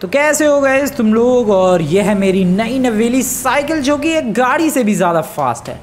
तो कैसे हो गए तुम लोग और यह है मेरी नई नवेली साइकिल जो कि एक गाड़ी से भी ज़्यादा फास्ट है।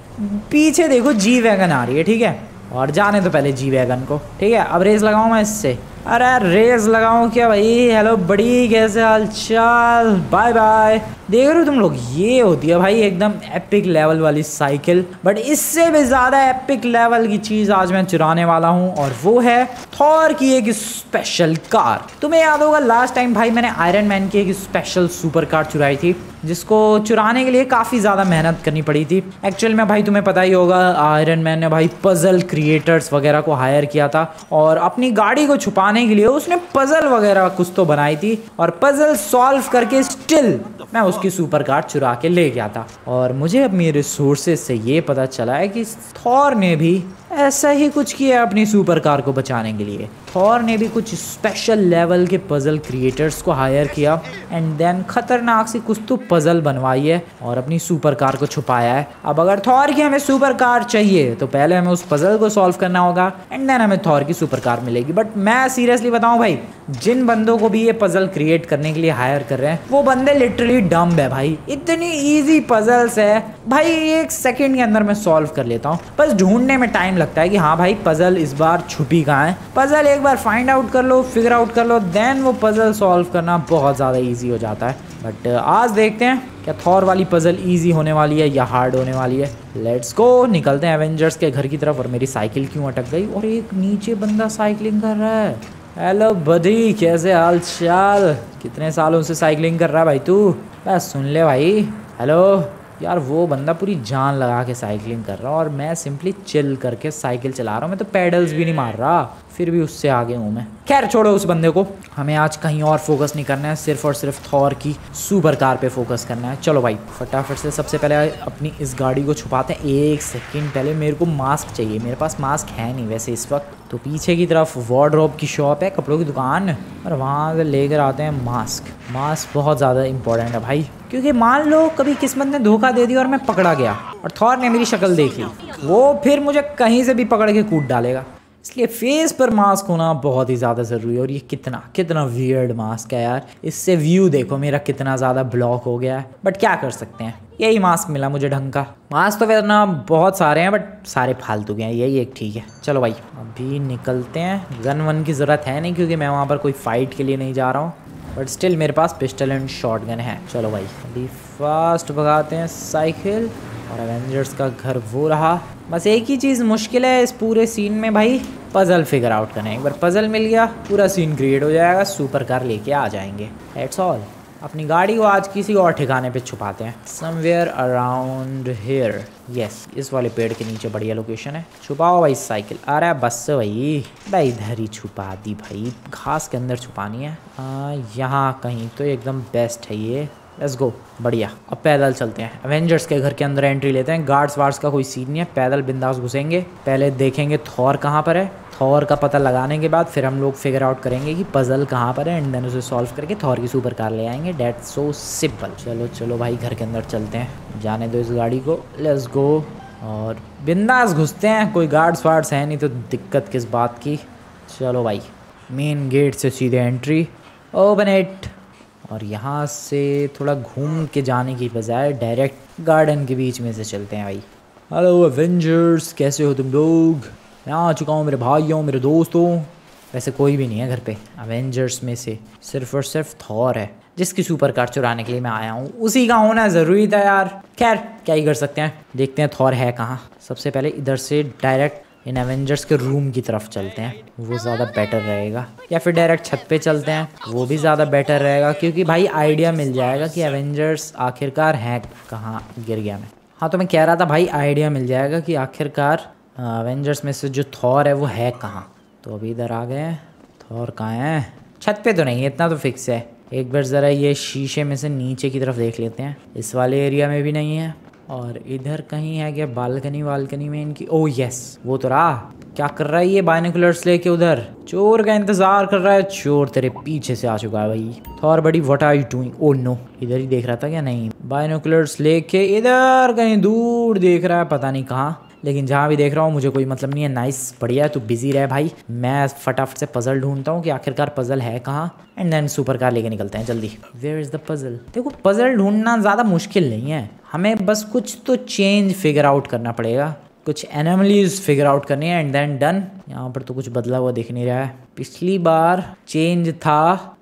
पीछे देखो जी वैगन आ रही है, ठीक है? और जाने तो पहले जी वैगन को, ठीक है? अब रेस लगाऊँ मैं इससे। अरे रेस लगाऊँ क्या भाई? हेलो बड़ी कैसे हाल चाल बाय बाय देख रहे हो तुम लोग, ये होती है भाई एकदम एपिक लेवल वाली साइकिल बट इससे भी ज़्यादा एपिक लेवल की चीज़ आज मैं चुराने वाला हूँ, और वो है थॉर की एक स्पेशल कार तुम्हें याद होगा लास्ट टाइम भाई मैंने आयरन मैन की एक स्पेशल सुपर कार चुराई थी। जिसको चुराने के लिए काफ़ी ज़्यादा मेहनत करनी पड़ी थी। एक्चुअल में भाई तुम्हें पता ही होगा आयरन मैन ने भाई पजल क्रिएटर्स वगैरह को हायर किया था और अपनी गाड़ी को छुपाने के लिए उसने पजल वगैरह कुछ तो बनाई थी और पजल सॉल्व करके स्टिल मैं उसकी सुपर कार चुरा के ले गया था। और मुझे अब मेरे सोर्सेज से ये पता चला है कि थॉर ने भी ऐसा ही कुछ किया अपनी सुपर कार को बचाने के लिए। थॉर ने भी कुछ स्पेशल लेवल के पजल क्रिएटर्स को हायर किया। एंड देन खतरनाक सी कुछ तो पजल बनवाई है और अपनी सुपर कार को छुपाया है। अब अगर थॉर की हमें सुपर कार चाहिए तो पहले हमें उस पजल को सॉल्व करना होगा। एंड देन हमें थॉर की सुपर कार मिलेगी। बट मैं सीरियसली बताऊँ भाई, जिन बंदों को भी ये पजल क्रिएट करने के लिए हायर कर रहे हैं, वो बंदे लिटरली डम्ब है भाई। इतनी ईजी पजल्स है। भाई, एक सेकेंड के अंदर मैं सॉल्व कर लेता हूँ। बस ढूँढने में टाइम लगता है कि हाँ भाई पजल इस बार छुपी कहाँ है? पजल एक बार फाइंड आउट कर लो फिगर आउट कर लो देन वो पजल सॉल्व करना बहुत ज़्यादा ईजी हो जाता है। बट आज देखते हैं क्या थॉर वाली पजल ईजी होने वाली है या हार्ड होने वाली है। लेट्स गो निकलते हैं एवेंजर्स के घर की तरफ़ और मेरी साइकिल क्यों अटक गई? और एक नीचे बंदा साइकिलिंग कर रहा है। हेलो बदी कैसे हाल चाल? कितने सालों से साइकिलिंग कर रहा है भाई तू? बस सुन ले भाई। हेलो यार वो बंदा पूरी जान लगा के साइकिलिंग कर रहा और मैं सिंपली चिल करके साइकिल चला रहा हूँ। मैं तो पैडल्स भी नहीं मार रहा। फिर भी उससे आगे हूँ मैं। खैर, छोड़ो उस बंदे को। हमें आज कहीं और फोकस नहीं करना है, सिर्फ़ और सिर्फ़ थॉर की सुपर कार पे फोकस करना है। चलो भाई, फटाफट से सबसे पहले अपनी इस गाड़ी को छुपाते हैं। एक सेकंड पहले मेरे को मास्क चाहिए। मेरे पास मास्क है नहीं वैसे इस वक्त। तो पीछे की तरफ़ वार्ड्रोब की शॉप है, कपड़ों की दुकान। और वहाँ से लेकर आते हैं मास्क मास्क बहुत ज़्यादा इंपॉर्टेंट है भाई। क्योंकि मान लो कभी किस्मत ने धोखा दे दिया और मैं पकड़ा गया। और थॉर ने मेरी शक्ल देख। वो फिर मुझे कहीं से भी पकड़ के कूद डालेगा। इसलिए फेस पर मास्क होना बहुत ही ज़्यादा ज़रूरी है और ये कितना कितना वियर्ड मास्क है यार। इससे व्यू देखो, मेरा कितना ज़्यादा ब्लॉक हो गया है। बट क्या कर सकते हैं? यही मास्क मिला मुझे ढंग का। मास्क तो वरना बहुत सारे हैं बट सारे फालतू के हैं। यही एक ठीक है। चलो भाई, अभी निकलते हैं। गन वन की ज़रूरत है नहीं, क्योंकि मैं वहाँ पर कोई फ़ाइट के लिए नहीं जा रहा हूँ। बट स्टिल मेरे पास पिस्टल एंड शॉर्ट गन है। चलो भाई, अभी फास्ट भगाते हैं साइकिल। और एवेंजर्स का घर वो रहा। बस एक ही चीज़ मुश्किल है इस पूरे सीन में भाई पज़ल फिगर आउट करना एक बार पज़ल मिल गया, पूरा सीन क्रिएट हो जाएगा सुपर कार लेके आ जाएँगे। एट्स ऑल अपनी गाड़ी को आज किसी और ठिकाने पे छुपाते हैं। समवेयर अराउंड हेयर यस इस वाले पेड़ के नीचे बढ़िया लोकेशन है। छुपाओ भाई साइकिल अरे बस भाई। भाई, इधर ही छुपा दी भाई। घास के अंदर छुपानी है। यहाँ कहीं तो एकदम बेस्ट है ये। लेट्स गो बढ़िया। अब पैदल चलते हैं। एवेंजर्स के घर के अंदर एंट्री लेते हैं। गार्ड्स वार्ड्स का कोई सीन नहीं है। पैदल बिंदास घुसेंगे। पहले देखेंगे थॉर कहाँ पर है। थॉर का पता लगाने के बाद फिर हम लोग फिगर आउट करेंगे कि पजल कहाँ पर है एंड देन उसे सॉल्व करके थॉर की सुपर कार ले आएँगे। डेट सो सिंपल चलो चलो भाई, घर के अंदर चलते हैं। जाने दो इस गाड़ी को। लेट्स गो और बिंदास घुसते हैं। कोई गार्ड्स वार्ड्स है नहीं तो दिक्कत किस बात की। चलो भाई मेन गेट से सीधे एंट्री ओपन इट और यहाँ से थोड़ा घूम के जाने की बजाय डायरेक्ट गार्डन के बीच में से चलते हैं भाई। हेलो एवेंजर्स कैसे हो तुम लोग? मैं आ चुका हूँ मेरे भाइयों, मेरे दोस्तों। वैसे कोई भी नहीं है घर पे। अवेंजर्स में से सिर्फ़ और सिर्फ़ थॉर है। जिसकी सुपर कार चुराने के लिए मैं आया हूँ, उसी का होना ज़रूरी था यार। खैर, क्या ही कर सकते हैं? देखते हैं थॉर है कहाँ। सबसे पहले इधर से डायरेक्ट इन एवेंजर्स के रूम की तरफ़ चलते हैं। वो ज़्यादा बेटर रहेगा। या फिर डायरेक्ट छत पे चलते हैं। वो भी ज़्यादा बेटर रहेगा क्योंकि भाई आइडिया मिल जाएगा कि एवेंजर्स आखिरकार हैं कहाँ गिर गया मैं। हाँ तो मैं कह रहा था भाई आइडिया मिल जाएगा कि आखिरकार एवेंजर्स में से जो थॉर है, वो है कहाँ? तो अभी इधर आ गए थॉर कहाँ है? छत पे तो नहीं है इतना तो फिक्स है। एक बार ज़रा ये शीशे में से नीचे की तरफ़ देख लेते हैं। इस वाले एरिया में भी नहीं है। और इधर कहीं है क्या? बालकनी वालकनी में इनकी। ओ यस वो तो रहा। क्या कर रहा है ये बाइनोकुलर्स लेके उधर? चोर का इंतज़ार कर रहा है। चोर तेरे पीछे से आ चुका है भाई। थॉर बड़ी what are you doing oh no इधर ही देख रहा था क्या? नहीं। बाइनोकुलर्स लेके इधर कहीं दूर देख रहा है, पता नहीं कहाँ। लेकिन जहाँ भी देख रहा हूँ, मुझे कोई मतलब नहीं है। नाइस बढ़िया तू बिज़ी रहे भाई। मैं फटाफट से पजल ढूंढता हूँ कि आखिरकार पजल है कहाँ। एंड देन सुपर कार लेके निकलते हैं, जल्दी। वेयर इज़ द पजल देखो पजल ढूंढना ज़्यादा मुश्किल नहीं है। हमें बस कुछ तो चेंज फिगर आउट करना पड़ेगा। कुछ एनमलीज फिगर आउट करनी है एंड देन डन यहाँ पर तो कुछ बदला हुआ दिख नहीं रहा है। पिछली बार चेंज था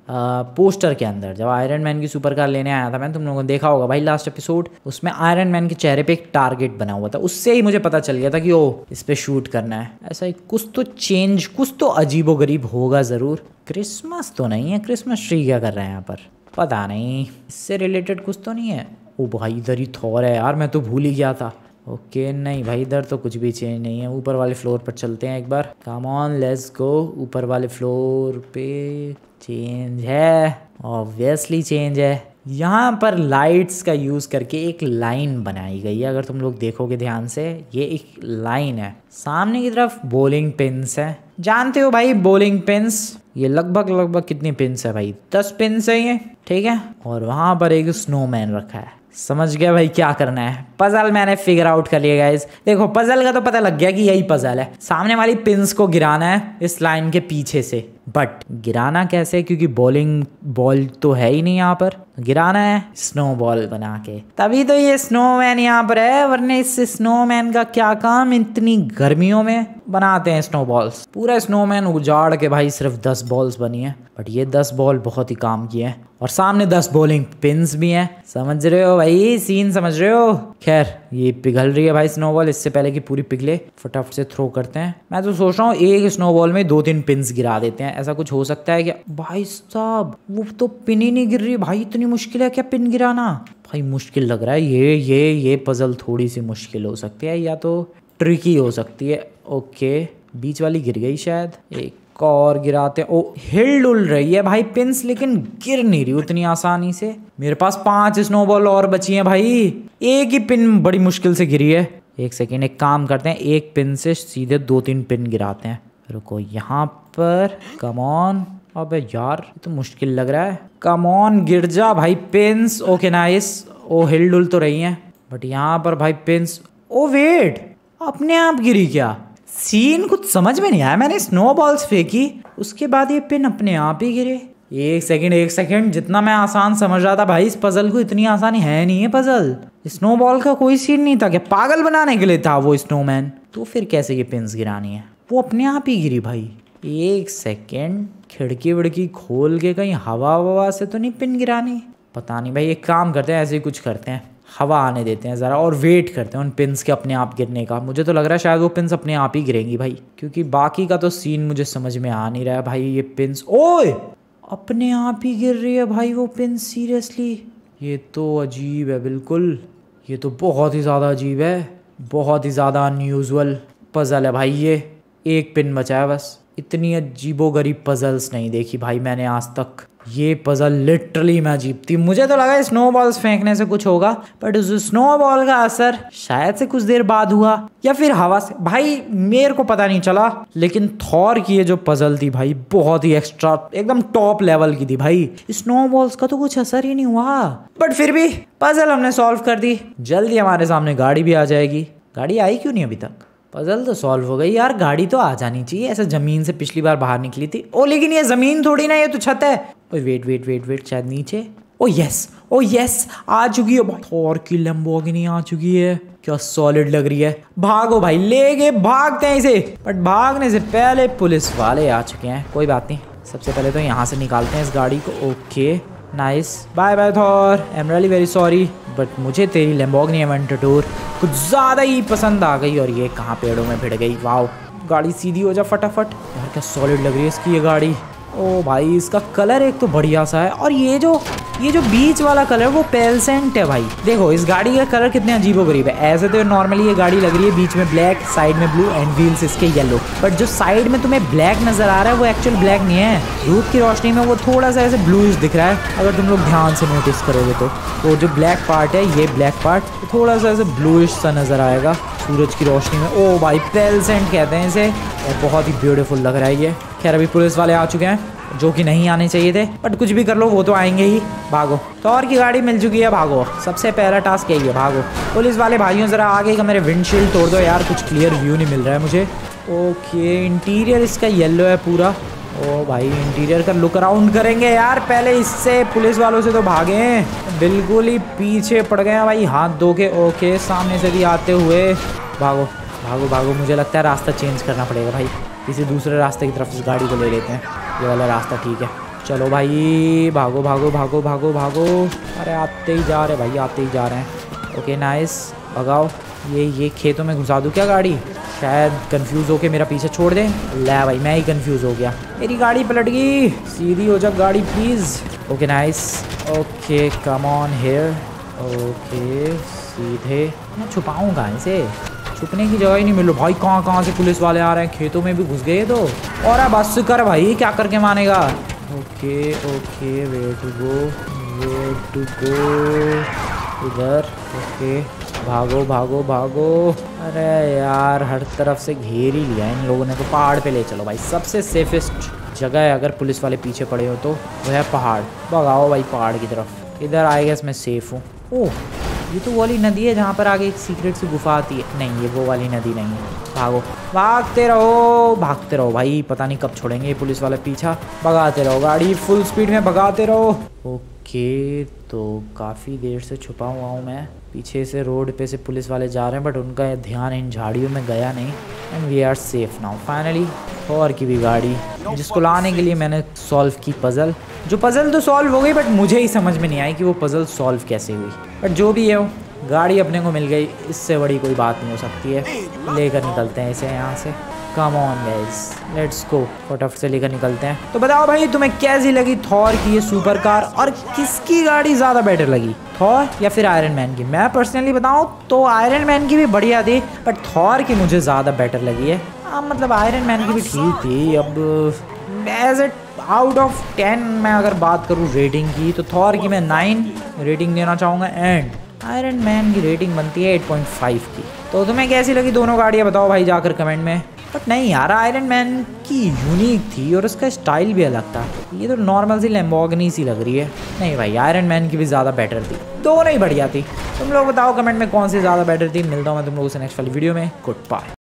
आ, पोस्टर के अंदर। जब आयरन मैन की सुपर कार लेने आया था मैंने तुम लोगों ने देखा होगा भाई लास्ट एपिसोड उसमें आयरन मैन के चेहरे पे एक टारगेट बना हुआ था। उससे ही मुझे पता चल गया था कि ओ इस पे शूट करना है। ऐसा ही कुछ तो चेंज कुछ तो अजीबो गरीब होगा ज़रूर। क्रिसमस तो नहीं है। क्रिसमस ट्री क्या कर रहे हैं यहाँ पर? पता नहीं। इससे रिलेटेड कुछ तो नहीं है। ओ भाई, इधर ही थॉर है यार, मैं तो भूल ही गया था। ओके, नहीं भाई, इधर तो कुछ भी चेंज नहीं है। ऊपर वाले फ्लोर पर चलते हैं एक बार। कम ऑन लेट्स गो ऊपर वाले फ्लोर पे चेंज है। ऑब्वियसली चेंज है। यहाँ पर लाइट्स का यूज़ करके एक लाइन बनाई गई है। अगर तुम लोग देखोगे ध्यान से, ये एक लाइन है। सामने की तरफ़ बोलिंग पिंस है। जानते हो भाई बोलिंग पिंस ये लगभग लगभग कितनी पिंस है भाई? दस पिंस है ये, ठीक है? और वहाँ पर एक स्नोमैन रखा है। समझ गया भाई क्या करना है। पजल मैंने फिगर आउट कर लिया गाइज़ देखो पजल का तो पता लग गया कि यही पजल है। सामने वाली पिंस को गिराना है इस लाइन के पीछे से। बट गिराना कैसे? क्योंकि बॉलिंग बॉल तो है ही नहीं यहाँ पर। गिराना है स्नो बॉल बना के। तभी तो ये स्नोमैन यहाँ पर है, वरने इस स्नोमैन का क्या काम? इतनी गर्मियों में बनाते हैं स्नो बॉल्स पूरा स्नोमैन उजाड़ के भाई सिर्फ़ दस बॉल्स बनी है। बट ये दस बॉल बहुत ही काम की है। और सामने दस बॉलिंग पिंस भी हैं। समझ रहे हो भाई? सीन समझ रहे हो? खैर। ये पिघल रही है भाई स्नोबॉल इससे पहले कि पूरी पिघले, फटाफट से थ्रो करते हैं। मैं तो सोच रहा हूँ एक स्नोबॉल में दो तीन पिन गिरा देते हैं। ऐसा कुछ हो सकता है क्या? भाई साहब, वो तो पिन ही नहीं गिर रही। भाई इतनी मुश्किल है क्या पिन गिराना? भाई मुश्किल लग रहा है। ये ये ये पजल थोड़ी सी मुश्किल हो सकती है या तो ट्रिकी हो सकती है। ओके बीच वाली गिर गई शायद। एक और गिराते हैं। ओ हिल डुल रही है भाई पिंस, लेकिन गिर नहीं रही उतनी आसानी से। मेरे पास पाँच स्नोबॉल और बची हैं भाई। एक ही पिन बड़ी मुश्किल से गिरी है। एक सेकेंड, एक काम करते हैं। एक पिन से सीधे दो तीन पिन गिराते हैं। रुको, यहाँ पर कमॉन अबे यार तो मुश्किल लग रहा है। कमॉन गिर जा भाई पिंस। ओके नाइस ओ हिल डुल तो रही हैं। बट यहाँ पर भाई पिंस, ओ वेट अपने आप गिरी क्या? सीन कुछ समझ में नहीं आया। मैंने स्नो बॉल्स फेंकी, उसके बाद ये पिन अपने आप ही गिरे। एक सेकंड एक सेकंड जितना मैं आसान समझ रहा था भाई, इस पजल को इतनी आसानी है नहीं है पजल स्नो बॉल का कोई सीन नहीं था क्या पागल बनाने के लिए था वो स्नोमैन तो फिर कैसे ये पिंस गिरानी है? वो अपने आप ही गिरी भाई। एक सेकेंड खिड़की विड़की खोल के कहीं हवा ववा से तो नहीं पिन गिरानी? पता नहीं भाई, एक काम करते हैं, ऐसे ही कुछ करते हैं। हवा आने देते हैं ज़रा और वेट करते हैं उन पिंस के अपने आप गिरने का। मुझे तो लग रहा है शायद वो पिंस अपने आप ही गिरेंगी भाई, क्योंकि बाकी का तो सीन मुझे समझ में आ नहीं रहा है भाई ये पिंस ओए! अपने आप ही गिर रही है भाई वो पिन सीरियसली ये तो अजीब है, बिल्कुल। ये तो बहुत ही ज़्यादा अजीब है, बहुत ही ज़्यादा अनयूजल पजल है भाई ये। एक पिन बचा है बस। इतनी अजीबो गरीब पजल्स नहीं देखी भाई मैंने आज तक। ये पजल लिटरली मैं थी। मुझे तो लगा स्नो बॉल्स फेंकने से कुछ होगा बट उस स्नो बॉल का असर शायद से कुछ देर बाद हुआ, या फिर हवा से। भाई, मेरे को पता नहीं चला, लेकिन थॉर की ये जो पजल थी भाई, बहुत ही एक्स्ट्रा एकदम टॉप लेवल की थी भाई। स्नो बॉल्स का तो कुछ असर ही नहीं हुआ। बट फिर भी पजल हमने सॉल्व कर दी। जल्दी हमारे सामने गाड़ी भी आ जाएगी। गाड़ी आई क्यों नहीं अभी तक? पजल तो सॉल्व हो गई। यार, गाड़ी तो आ जानी चाहिए। ऐसे ज़मीन से पिछली बार बाहर निकली थी। ओ, लेकिन ये ज़मीन थोड़ी ना, ये तो छत है। Oh wait wait wait wait शायद नीचे। ओ यस ओ यस आ चुकी है थॉर की लंबोगिनी आ चुकी है। क्या सॉलिड लग रही है। भागो भाई, ले गए, भागते हैं इसे। बट भागने से पहले पुलिस वाले आ चुके हैं। कोई बात नहीं, सबसे पहले तो यहाँ से निकालते हैं इस गाड़ी को। Okay nice bye bye Thor I am really very sorry but मुझे तेरी लेम्बोगनी एवेंटूर कुछ ज़्यादा ही पसंद आ गई और ये कहाँ पेड़ों में भिड़ गई? वाओ गाड़ी सीधी हो जा फटाफट। यार, क्या सॉलिड लग रही है इसकी ये गाड़ी? ओ भाई, इसका कलर एक तो बढ़िया सा है। और ये जो ये जो बीच वाला कलर वो पेलसेंट है भाई। देखो, इस गाड़ी का कलर कितने अजीबो गरीब है। ऐसे तो नॉर्मली ये गाड़ी लग रही है बीच में ब्लैक साइड में ब्लू एंड व्हील्स इसके येलो बट जो साइड में तुम्हें ब्लैक नज़र आ रहा है, वो एक्चुअल ब्लैक नहीं है। धूप की रोशनी में वो थोड़ा सा ऐसे ब्लूइश दिख रहा है। अगर तुम लोग ध्यान से नोटिस करोगे तो। वो जो ब्लैक पार्ट है, ये ब्लैक पार्ट थोड़ा सा ऐसे ब्लूइश सा नज़र आएगा सूरज की रोशनी में। ओ भाई पेलसेंट कहते हैं इसे। और बहुत ही ब्यूटीफुल लग रहा है ये। खैर, अभी पुलिस वाले आ चुके हैं। जो कि नहीं आने चाहिए थे बट कुछ भी कर लो, वो तो आएँगे ही। भागो। तो और की गाड़ी मिल चुकी है, भागो। सबसे पहला टास्क यही है, भागो। पुलिस वाले भाइयों, ज़रा आगे का मेरे विंडशील्ड तोड़ दो यार, कुछ क्लियर व्यू नहीं मिल रहा है मुझे। ओके इंटीरियर इसका येलो है पूरा। ओ भाई इंटीरियर का लुक अराउंड करेंगे यार, पहले इससे पुलिस वालों से तो भागे बिल्कुल ही पीछे पड़ गए हैं भाई, हाथ धो के। ओके सामने से भी आते हुए। भागो भागो भागो, मुझे लगता है रास्ता चेंज करना पड़ेगा भाई। किसी दूसरे रास्ते की तरफ़ इस गाड़ी को ले लेते हैं। ये वाला रास्ता ठीक है। चलो भाई, भागो भागो भागो भागो भागो। अरे आते ही जा रहे भाई, आते ही जा रहे हैं। ओके नाइस भगाओ। ये ये खेतों में घुसा दूँ क्या गाड़ी? शायद कंफ्यूज होके मेरा पीछे छोड़ दे? ले भाई, मैं ही कंफ्यूज हो गया। मेरी गाड़ी पलट गई। सीधी हो जा गाड़ी please okay nice okay come on here okay सीधे। मैं छुपाऊँगा इसे? छुपने की जगह ही नहीं मिल भाई, कहाँ कहाँ से पुलिस वाले आ रहे हैं? खेतों में भी घुस गए तो। और अब बस कर भाई क्या करके मानेगा? Okay okay way to go way to go इधर, ओके। भागो भागो भागो। अरे यार, हर तरफ़ से घेर ही लिया इन लोगों ने तो पहाड़ पे ले चलो भाई। सबसे सेफेस्ट जगह है अगर पुलिस वाले पीछे पड़े हो तो वह है पहाड़। भगाओ भाई पहाड़ की तरफ़। इधर आएगा मैं सेफ़ हूँ। ओह ये तो वाली नदी है जहाँ पर आगे एक सीक्रेट सी गुफा आती है। नहीं, ये वो वाली नदी नहीं है। भागो। भागते रहो भागते रहो भाई। पता नहीं कब छोड़ेंगे पुलिस वाले पीछा। भगाते रहो गाड़ी फुल स्पीड में भगाते रहो। ओके तो काफ़ी देर से छुपा हुआ हूँ मैं। पीछे से रोड पे से पुलिस वाले जा रहे हैं बट उनका ध्यान इन झाड़ियों में गया नहीं। And we are safe now finally और की भी गाड़ी। जिसको लाने के लिए मैंने सॉल्व की पज़ल जो पज़ल तो सॉल्व हो गई बट मुझे ही समझ में नहीं आई कि वो पज़ल सॉल्व कैसे हुई। बट जो भी है वो। गाड़ी अपने को मिल गई, इससे बड़ी कोई बात नहीं हो सकती है। लेकर निकलते हैं इसे यहाँ से। Come on guys let's go फटाफट से लेकर निकलते हैं। तो बताओ भाई, तुम्हें कैसी लगी थॉर की ये सुपर कार और किसकी गाड़ी ज़्यादा बेटर लगी? थॉर या फिर आयरन मैन की? मैं पर्सनली बताऊँ तो आयरन मैन की भी बढ़िया थी बट थॉर की मुझे ज़्यादा बेटर लगी है। हाँ मतलब आयरन मैन की भी ठीक थी। अब as a out of ten मैं अगर बात करूँ रेटिंग की तो थॉर की मैं नाइन रेटिंग देना चाहूँगा। एंड आयरन मैन की रेटिंग बनती है 8.5 की। तो तुम्हें कैसी लगी दोनों गाड़ियाँ बताओ भाई जाकर कमेंट में। बट नहीं यार आयरन मैन की यूनिक थी और उसका स्टाइल भी अलग था। ये तो नॉर्मल सी लेम्बोगनी सी लग रही है। नहीं भाई आयरन मैन की भी ज़्यादा बेटर थी। दोनों ही बढ़िया थी। तुम लोग बताओ कमेंट में कौन सी ज़्यादा बेटर थी। मिलता हूँ मैं तुम लोगों से नेक्स्ट वाली वीडियो में। Good bye